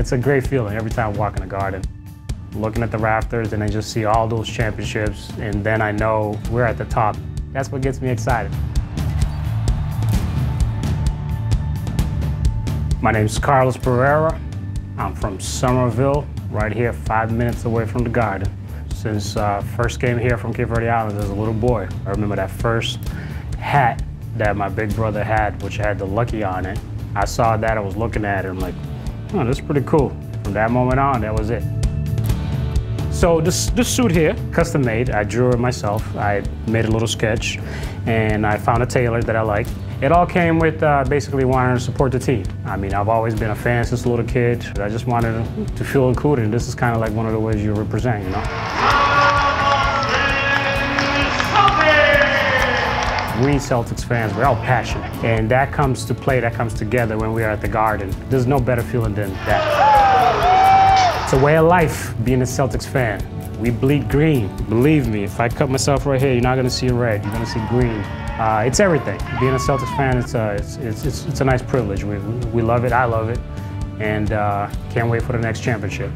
it's a great feeling every time I walk in the garden. Looking at the rafters and I just see all those championships and then I know we're at the top. That's what gets me excited. My name is Carlos Pereira. I'm from Somerville, right here, five minutes away from the garden. Since uh, first came here from Cape Verde Islands as a little boy, I remember that first hat that my big brother had, which had the Lucky on it. I saw that, I was looking at it, I'm like, oh, that's pretty cool. From that moment on, that was it. So this, this suit here, custom made, I drew it myself. I made a little sketch and I found a tailor that I liked. It all came with uh, basically wanting to support the team. I mean, I've always been a fan since a little kid. I just wanted to feel included, and this is kind of like one of the ways you represent, you know? We Celtics fans, we're all passionate, and that comes to play, that comes together when we are at the Garden. There's no better feeling than that. It's a way of life being a Celtics fan. We bleed green. Believe me, if I cut myself right here, you're not gonna see red, you're gonna see green. Uh, it's everything. Being a Celtics fan, it's, uh, it's, it's, it's, it's, a nice privilege. We, we love it, I love it, and uh, can't wait for the next championship.